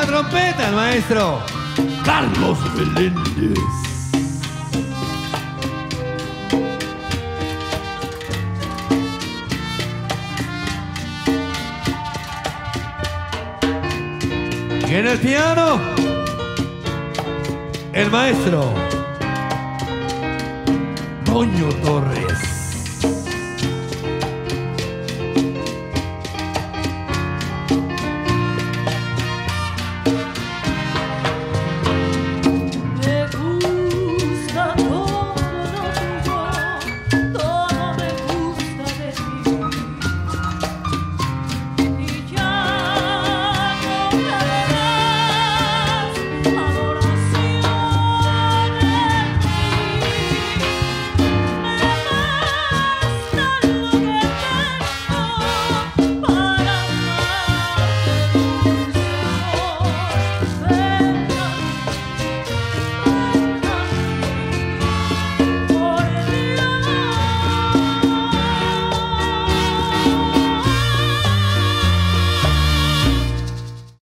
La trompeta, el maestro Carlos Meléndez. Y en el piano, el maestro Toño Torres.